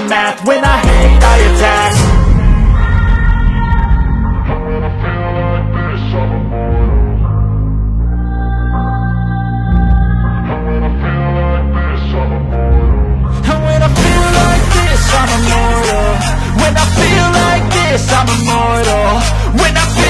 breaks after math, when I hate I attack. When I feel like this, I'm immortal. When I feel like this, I'm immortal. When I feel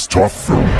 As tough. as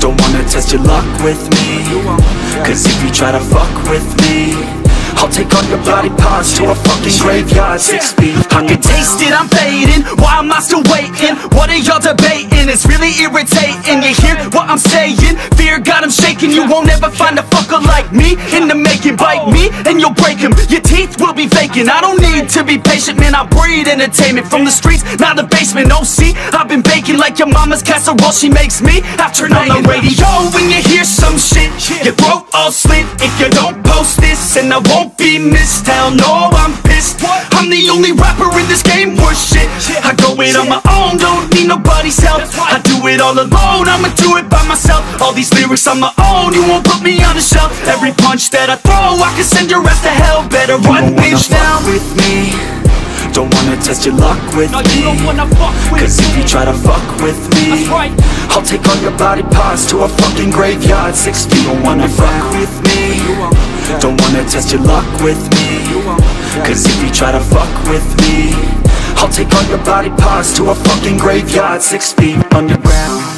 Don't wanna test your luck with me. Cause if you try to fuck with me I'll take all your body parts to a fucking graveyard. Six feet. I can taste it, I'm fading. Why am I still waiting? What are y'all debating? It's really irritating. You hear what I'm saying? Fear got him shaking. You won't ever find a fucker like me In the making. Bite me and you'll break him Your teeth will be vacant I don't need to be patient Man, I breed entertainment From the streets, not the basement. Oh, see, I've been baking like your mama's casserole. She makes me I turn on the radio. When you hear some shit Your throat all slit. If you don't post this And I won't be missed. Hell no, I'm pissed. I'm the only rapper in this game worth shit. I go it on my own, don't need nobody's help. I do it all alone, I'ma do it by myself. All these lyrics on my own, you won't put me on the shelf. Every punch that I throw, I can send your ass to hell. Better run, bitch, down with me Don't wanna test your luck with No, me you don't wanna fuck with Cause if you try to fuck with me right. I'll take all your body parts to a fucking graveyard. Six feet, don't wanna fuck with me. Don't wanna test your luck with me. Cause if you try to fuck with me I'll take all your body parts to a fucking graveyard. Six feet underground